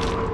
you